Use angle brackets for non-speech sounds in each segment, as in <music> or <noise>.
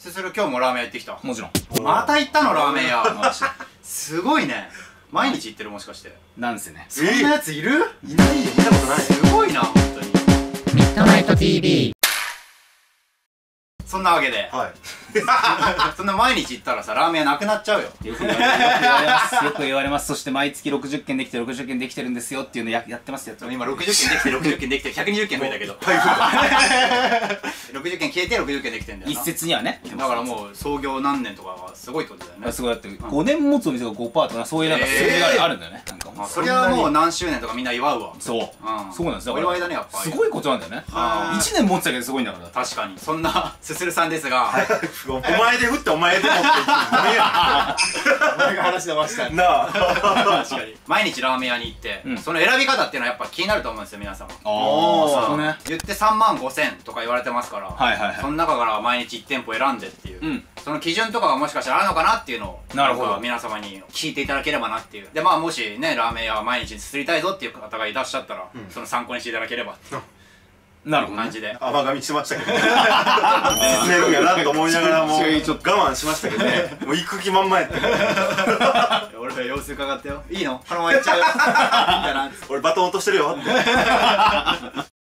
すする今日もラーメン屋行ってきた。もちろん。また行ったのラーメン屋。すごいね。毎日行ってるもしかして。なんせね。そんなやついる？いないよ。見たことないすごいな本当に。ミッドナイト TV そんなわけで。はい。<laughs> そんな毎日行ったらさラーメン屋なくなっちゃうよ。よく言われます。よく言われます。そして毎月60件できて60件できてるんですよ。っていうのややってますやってます今60件できて60件できて120件増えたけど。台風60件消えて60件できてんだよ一な説にはね。だからもう創業何年とかはすごいってことだよね。すごい。だって5年持つお店が5%とかそういうなんか数字があるんだよね。なんかもうあそれはもう何周年とかみんな祝うわ。そう。うん。そうなんですよ。お祝いだねやっぱすごいことなんだよね。あー1年持ってたけどすごいんだから。確かに。そんな <laughs> すするさんですが、お前で振ってお前で持っていくお前が話してましたなあ。確かに。毎日ラーメン屋に行って、うん。その選び方っていうのはやっぱ気になると思うんですよ皆様。ああそこね。言って3万5千とか言われてますから、はいはいはい。その中から毎日1店舗選んでっていう、うん。その基準とかがもしかしたらあるのかなっていうのをなるほど。皆様に聞いていただければなっていう。でまあもしねラーメン屋毎日すすりたいぞっていう方がいらっしゃったら、その参考にしていただければっていうなるほどね感じで、甘噛みしてましたけどね進めるんやなと思いながらも我慢しましたけどねもう行く気満々やった俺ら様子伺ってよいいのこのまま行っちゃういいんだな俺バトン落としてるよって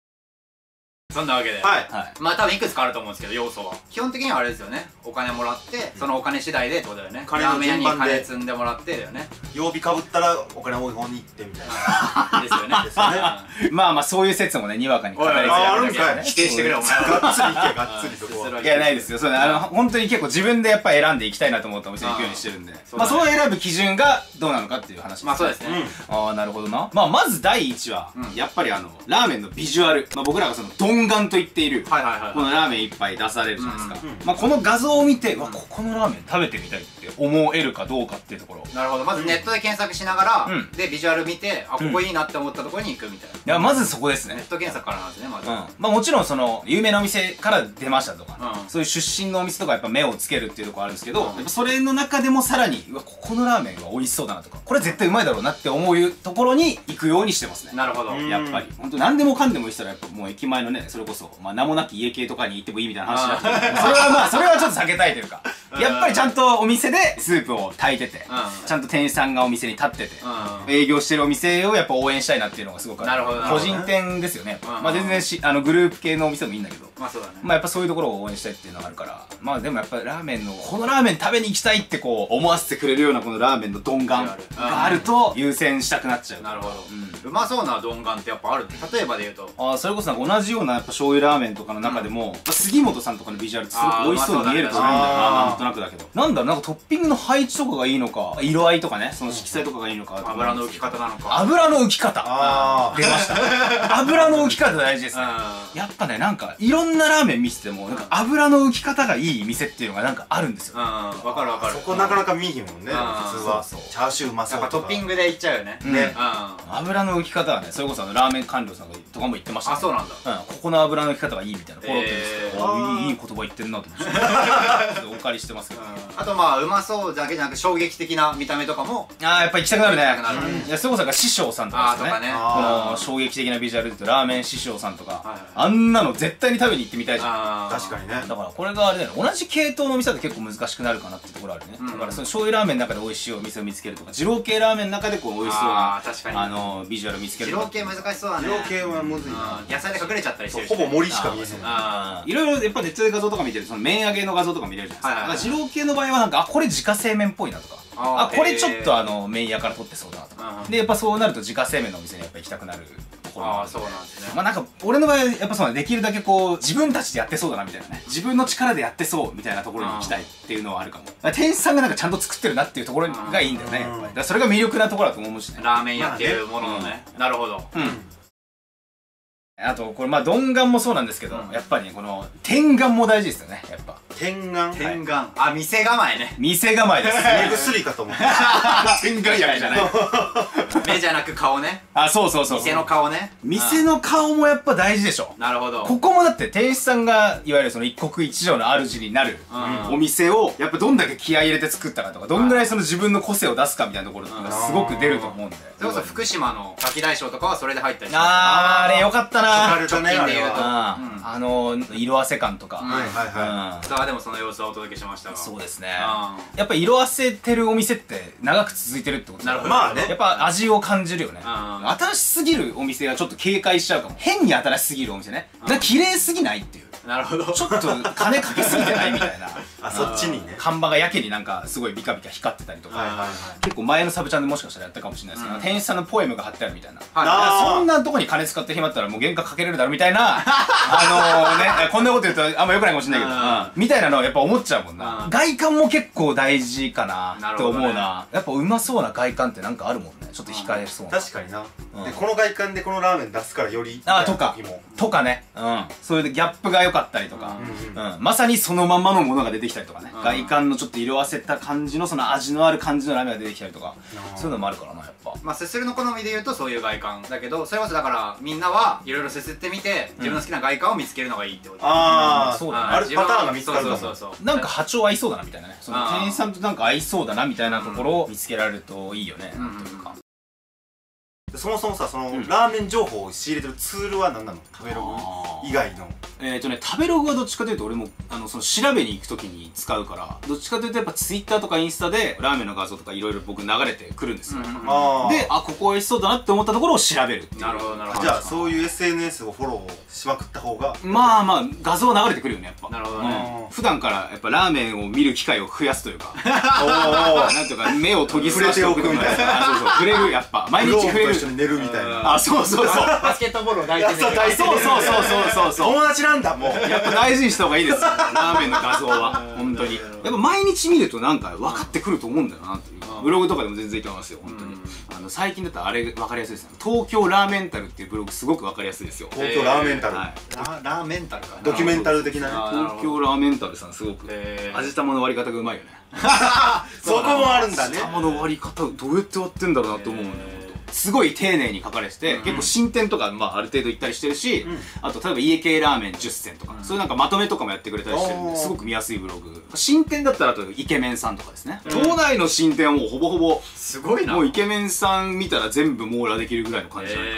そんなわけで、はい。はい。まあ多分いくつかあると思うんですけど要素は。基本的にはあれですよね。お金もらってそのお金次第でってことだよね。金の順番で。金積んでもらってだよね。曜日かぶったらお金多い方に行ってみたいな。<laughs> ですよね。ですよね。<laughs> まあまあそういう説もねにわかに語り継おいおいああがれてるるんかい。否定してくれお前は。がっつり行けがっつりそこは。いやないですよ。それあの本当に結構自分でやっぱ選んでいきたいなと思ったお店に行くようにしてるんで。まあその選ぶ基準がどうなのかっていう話まあそうですね、ああなるほどな。まあまず第一は、うん。やっぱりあのラーメンのビジュアル、まあ、僕らがそのと言っているはいはいはい。このラーメン一杯出されるじゃないですか、うんうんまあ、この画像を見て、うわここのラーメン食べてみたいって思えるかどうかっていうところ。いなるほど。まずネットで検索しながら、うん。でビジュアル見てあここいいなって思ったところに行くみたいな、やまずそこですね。ネット検索からなんですねまず、うん。まあもちろんその有名なお店から出ましたとか、うん。そういう出身のお店とかやっぱ目をつけるっていうところあるんですけど、うん。やっぱそれの中でもさらにうわここのラーメンは美味しそうだなとかこれ絶対うまいだろうなって思うところに行くようにしてますね。なるほど、うんやっぱり。本当何でもかんでもいい人はやっぱもう駅前のねそれこそ、まあ、名もなき家系とかに行ってもいいみたいな話だったけどそれはまあそれはちょっと避けたいというか。うん。やっぱりちゃんとお店でスープを炊いててうん。ちゃんと店員さんがお店に立っててうん。営業してるお店をやっぱ応援したいなっていうのがすごくあなるほどなるほど。個人店ですよねまあ全然しあのグループ系のお店でもいいんだけどまあそうだね、まあやっぱそういうところを応援したいっていうのがあるからまあでもやっぱりラーメンのこのラーメン食べに行きたいってこう思わせてくれるようなこのラーメンの鈍感があると優先したくなっちゃう。なるほど、ううまそうな丼丸ってやっぱある例えばで言うと。あーそれこそなんか同じようなやっぱ醤油ラーメンとかの中でも、まあ杉本さんとかのビジュアルってすごく美味しそうに見えると思うんだよ。ななんとなくだけど。なんだろうなんかトッピングの配置とかがいいのか色合いとかねその色彩とかがいいのか油の浮き方なのか。油の浮き方。あ <laughs> 出ました。油の浮き方大事です。ねうやっぱねなんかいろんなラーメン見せてもなんか油の浮き方がいい店っていうのがなんかあるんですよ。んうん。わかるわかる。あそこなかなか見えへんもんね。うん。普通は。そうそう。チャーシューうまそやっぱうとかトッピングでいっちゃうよね。うん。ねうん。油の浮き方はねそれこそあのラーメン官僚さんがとかも言ってましたね。あそうなんだ。うん、ここの油の浮き方がいいみたいな。フォロー。って言うんですけど、えーあいいいい言葉言ってんなと思って。<laughs> ちょっとお借りしてますけど、あとまあうまそうだけじゃなく衝撃的な見た目とかも。ああやっぱ行きたくなるね。行きたくなる。いやそれこそが師匠さんとかですよね。あーとかね。こあの衝撃的なビジュアルで言うとラーメン師匠さんとか、はいはいあんなの絶対に食べに行ってみたいじゃん。確かにね。だからこれがあれだよね。同じ系統の店だと結構難しくなるかなってところあるね、うん。だからその醤油ラーメンの中で美味しいお店を見つけるとか二郎系ラーメンの中でこう美味しそうなあー確かに。あのビジュアル見つけ二る。とか郎系難しそうだね。二郎系はむずいな。うん。野菜で隠れちゃったりしてるし。ほぼ森しか見えへん。あいろいろやっぱネットで画像とか見てる。とその麺揚げの画像とか見れるじゃないですか,、二郎系の場合はなんかあこれ自家製麺っぽいなとか。あこれちょっとあの麺屋から取ってそうだなとか、うんでやっぱそうなると自家製麺のお店にやっぱ行きたくなる。ところがああそうなんですね。まあなんか俺の場合はやっぱそうだね。できるだけこう自分たちでやってそうだなみたいなね。自分の力でやってそうみたいなところに行きたいっていうのはあるかも。店員さんがなんかちゃんと作ってるなっていうところがいいんだよねやそれが魅力なところだと思うしね。ラーメン屋っていうもののねなるほど。うんあとこれまあ鈍眼もそうなんですけど、うん。やっぱりこの天眼も大事ですよねやっぱ。天眼？天眼。あ店構えね。店構えです目薬かと思った。<laughs> 天眼焼きじゃない。目じゃなく顔ね。あそうそうそう店の顔ね。店の顔もやっぱ大事でしょ。うんなるほど。ここもだって店主さんがいわゆるその一国一城の主になるうん。お店をやっぱどんだけ気合い入れて作ったかとかどんぐらいその自分の個性を出すかみたいなところがすごく出ると思うんで。それこそ福島のガキ大将とかはそれで入ったりしあーあれよかったな直近で言うと。あの色あせ感とか、うんはいはい。はうん。さあでもその様子をお届けしましたが。そうですね。あやっぱ色あせてるお店って長く続いてるってことだなるほど。まあね。やっぱ味を感じるよね。うん。新しすぎるお店はちょっと警戒しちゃうかも。変に新しすぎるお店ね。だから綺麗すぎないっていうなるほど。ちょっと金かけすぎてないみたいな。<laughs> あそっちにね。看板がやけになんかすごいビカビカ光ってたりとか、はいはいはい。結構前のサブチャンでもしかしたらやったかもしれないですけど、うん。店員さんのポエムが貼ってあるみたいな。はい。そんなとこに金使って暇だったらもう原価かけれるだろみたいな <laughs> あのねこんなこと言うとあんま良くないかもしれないけど、うん。うんみたいなのはやっぱ思っちゃうもんな、うん。外観も結構大事かなってな。るほどね。思うなやっぱうまそうな外観ってなんかあるもんねちょっと控えそうな、確かにな、うん。でこの外観でこのラーメン出すからよりあーとかみたいな時も。とかね。うん。そういうギャップが良かったりとか、うんうんうん、まさにそのまんまのものが出てきたりとかね、うん外観のちょっと色あせた感じのその味のある感じのラーメンが出てきたりとか。うんそういうのもあるからなやっぱ。まあすするの好みで言うとそういう外観。だけどそれこそだからみんなはいろいろすすってみて自分の好きな外観を見つけるのがいいってことああそうだね。あるパターンが見つかるかもそうそうそうそう。なんか波長合いそうだなみたいなね。そのあー店員さんとなんか合いそうだなみたいなところを見つけられるといいよね、うん。というかそもそもさその、うん。ラーメン情報を仕入れてるツールは何なの？食べログ？以外の。えっ、ー、とね食べログはどっちかというと俺もあのその調べに行くときに使うからどっちかというとやっぱツイッターとかインスタでラーメンの画像とかいろいろ僕流れてくるんですよ、うん。あであここ美味しそうだなって思ったところを調べるっていう。なるほどなるほど。じゃあそういう SNS をフォローしまくった方がまあまあ画像流れてくるよねやっぱ。なるほどね。うん。普段からやっぱラーメンを見る機会を増やすというかおおなんていうか目を研ぎ澄ましておく触れておくみたいな。あそうそう。触れるやっぱ。毎日触れる緒に寝るみたいな。あそうそうそう。<laughs> バスケットボールを抱いてそうそうそうそうそうそうそう。友達なんだもう。やっぱ大事にした方がいいですよ。<laughs> ラーメンの画像は。本当に。やっぱ毎日見るとなんか分かってくると思うんだよなっていう。うん。ブログとかでも全然いけますよ本当に。うん。あの最近だったらあれ分かりやすいですね東京ラーメンタルっていうブログすごく分かりやすいですよ。東京ラーメンタル、はい。ララーメンタルかな。ドキュメンタル的な東京ラーメンタルさんすごく。味玉の割り方がうまいよね。<laughs> そこもあるんだね。玉の割り方どうやって割ってんだろうなって思うんだよほんとすごい丁寧に書かれてて、うん。結構新店とか、まあ、ある程度行ったりしてるし、ん。あと例えば家系ラーメン10選とか、そういうなんかまとめとかもやってくれたりしてるんですごく見やすいブログ。新店だったらあとイケメンさんとかですね、うん。東大の新店はもうほぼほぼすごいな。もうイケメンさん見たら全部網羅できるぐらいの感じじゃないか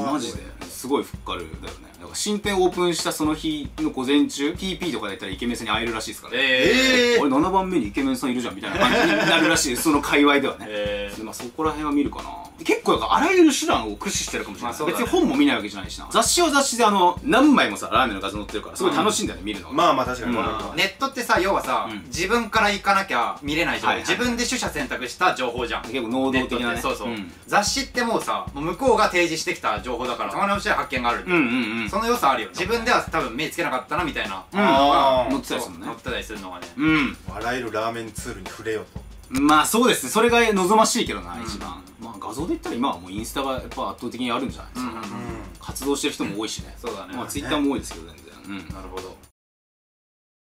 へなマジですごいふっかるだよね。だから新店オープンしたその日の午前中 TP とかで言ったらイケメンさんに会えるらしいですからね、ええ俺7番目にイケメンさんいるじゃんみたいな感じになるらしいです。その界隈ではね、えでまあ、そこら辺は見るかな。結構あらゆる手段を駆使してるかもしれない、まあね。別に本も見ないわけじゃないしな。雑誌は雑誌であの何枚もさラーメンの画像載ってるからすごい楽しいんだよね、見るのがまあまあ確かに。うん。ネットってさ要はさ、うん。自分から行かなきゃ見れない情報、はいはい自分で取捨選択した情報じゃん。結構能動的なね。そうそう、ん。雑誌ってもうさ向こうが提示してきた情報だからたまに面白い発見がある、うんうんうん。その良さあるよ自分では多分目つけなかったなみたいなうんあー。載ってたりするね。載ってたりするのがね。うん。あらゆるラーメンツールに触れようと。まあそうですね。それが望ましいけどな、うん。一番。まあ画像で言ったら今はもうインスタがやっぱ圧倒的にあるんじゃないですか、うんうん。うん。活動してる人も多いしね、そうだね、まあツイッターも多いですけど全然、うん。なるほど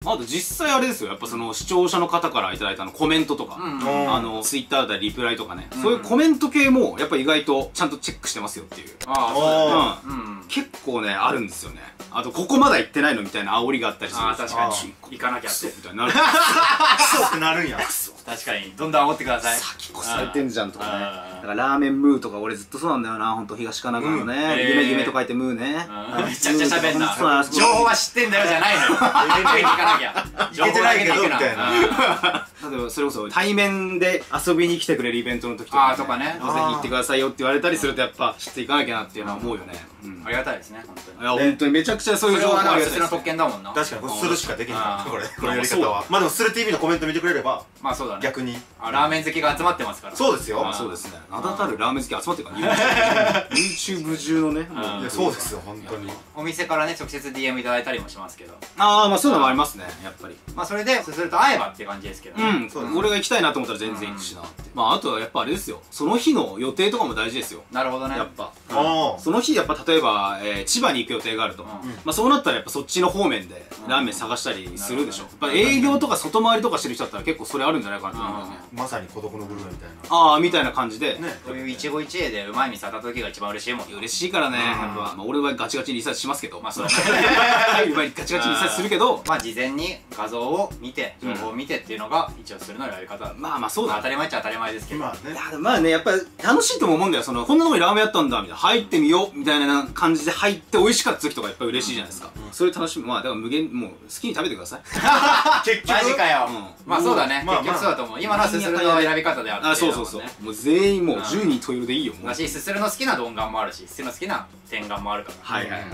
あと実際あれですよ。やっぱその視聴者の方からいただいたあのコメントとか、うん。うんあのツイッターだったりリプライとかね、うん。そういうコメント系もやっぱ意外とちゃんとチェックしてますよっていう。ああ。そうだねうん。結構ねあるんですよね。あとここまだ行ってないのみたいな煽りがあったりするああ確かあに行かなきゃって。みたいになる。クソってなるんや。確かにどんどん煽ってください。先越されてんじゃんとかね。だからラーメンムーとか俺ずっとそうなんだよな。本当東神奈川のね、うん。夢へー。夢と書いてムーね。うん。めちゃくちゃ喋んな。情報は知ってんだよじゃないのよ。イベントに行かなきゃ行けてないけどみたいな。例えばそれこそ対面で遊びに来てくれるイベントの時とか、あーとかね。ぜひ行ってくださいよって言われたりするとやっぱ知っていかなきゃなっていうのは思うよね、うん。ありがたいですね本当に。いや、本当にめちゃくちゃそういう情報それはなありがたいです特権だもんな。確かにこれするしかできない。これこのやり方は。まあでもスル TV のコメント見てくれればまあそうだね。逆に。あラーメン好きが集まってますから。そうですよ。あそうですね。名だたるラーメン好き集まってるから YouTube, 中のねもうんいやそうですよ本当に。お店からね直接 DM いただいたりもしますけど。ああまあそういうのもありますねやっぱり。まあそれでそうすると会えばっていう感じですけどね。うん、そうです。俺が行きたいなと思ったら全然行くしなって、まああとはやっぱあれですよ。その日の予定とかも大事ですよ。なるほどね。やっぱ。あその日やっぱ例えば、えー千葉に行く予定があると、うん。まあそうなったらやっぱそっちの方面でラーメン探したりするでしょ、うんやっぱ営業とか外回りとかしてる人だったら結構それあるんじゃないかなと思うんだよね、あまさに孤独のグルメみたいな。ああみたいな感じで、ね。そういう一期一会でうまい店当たった時が一番嬉しいもん。嬉しいからね、うん。やっぱ、まあ、俺はガチガチにリサーチしますけど。まあそうだ入る前にガチガチにリサーチするけど。まあ事前に画像を見て情報を見てっていうのが一応するのがやり方。だまあまあそうだ。当たり前っちゃ当たり前ですけど。まあねまあねやっぱ楽しいとも思うんだよそのこんなとこにラーメンやったんだみたいな入ってみようみたいな感じで入って美味しかった時とかやっぱり嬉しいじゃないですか、そういう楽しみ。まあだから無限もう好きに食べてください。<laughs> 結局。マジかよ、うん。まあそうだね、まあ結局そうだと思う。今のはすするの選び方であってあそうそうそう。ね。もう全員もう10人十色でいいよも。うだしすするの好きな丼丸もあるしすするの好きな天眼もあるから。はいはい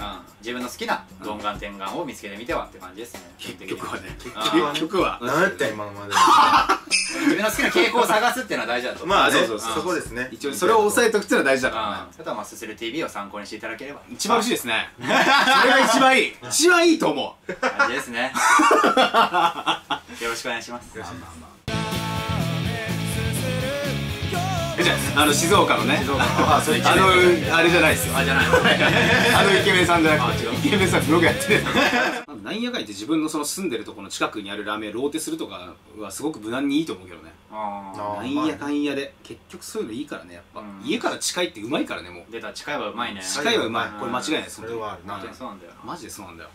自分の好きな丼丸天眼を見つけてみてはって感じですね。結局はね。結局は。何やったん今のまで。<laughs> 自分の好きな傾向を探すっていうのは大事だと。思うまあねそうそうそう。そこですね。一応それを抑えとくっていうのは大事だからね。ああとはまあすする TV を参考にしていただければ。一番嬉しいですね。<laughs> それが一番いい。一番いいと思う。感じですね。<laughs> よろしくお願いします。えじゃああの静岡のね。あそれあのあれじゃないですよ。あじゃない <laughs> あのイケメンさんじゃなくてイケメンさんブログやってる。なんやかん言って自分のその住んでるところの近くにあるラーメンローテするとかはすごく無難にいいと思うけどね。なんやかんやで。結局そういうのいいからねやっぱ、うん。家から近いってうまいからねもう。ー出た近いはうまいね。近いはうまい。うん。これ間違いないですそれはあるそうなんだよ。マジでそうなんだよ。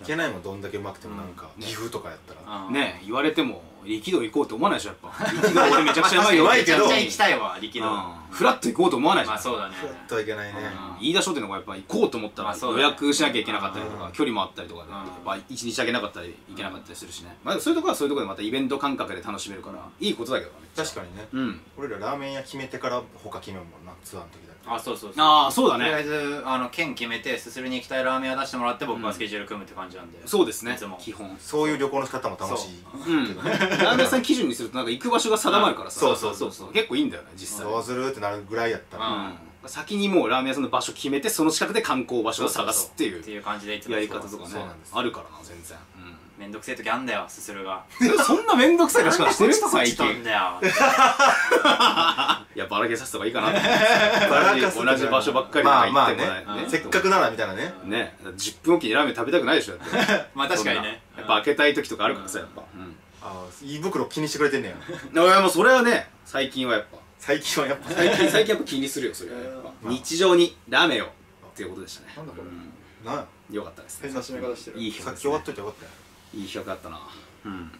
ういけないもんどんだけうまくてもなんかうん。岐阜とかやったら。ねえ言われても力道行こうと思わないでしょやっぱ。力道俺めちゃくちゃうまいけど。めちゃくちゃ行きたいわ力道。うん。フラッと行こうと思わないじゃん。まあそうだね。ふっとはいけないね。飯田商店の方がやっぱ行こうと思ったら予約しなきゃいけなかったりとかうん。距離もあったりとかでうん。やっぱ一日あげなかったりいけなかったりするしね。まあそういうところはそういうところでまたイベント感覚で楽しめるからいいことだけどね。確かにね。うん。俺らラーメン屋決めてから他決めるもんなツアーの時だけ。あそうそうそう。ああそうだとりあえねずあの県決めてすするに行きたいラーメン屋出してもらって僕がスケジュール組むって感じなんで。そうですね。いつも。基本。そういう旅行の仕方も楽しい。う。んラーメン屋さん基準にするとなんか行く場所が定まるからさ。そうそうそうそう。結構いいんだよね実際。どうするってなるぐらいやったら。うん。うん。先にもうラーメン屋さんの場所決めてその近くで観光場所を探すっていっていうう感じでいつもやり方とかねあるからな全然。めんどくせえ時あんだよすするが。うんそんなめんどくさい出し方してる？人最来たん近だよ。<laughs> いやばらけさせた方がいいかなと思ばらかす同じ場所ばっかりまあ行ってもまあね。らえね。せっかくならみたいなね。ね。10分おきにラーメン食べたくないでしょ <laughs> まあ確かにね。やっぱ開けたい時とかあるからさやっぱ。うんあ胃袋気にしてくれてんねや。いやもうそれはね最近はやっぱ。最近はやっぱ最近最近やっぱ気にするよそれは。やっぱ。日常にラーメンをっていうことでしたね。なんだこれ。うん。なよかったですね。変な締め方していい企画ですね。さっき終わっといてよかった。よいい企画だったな。うん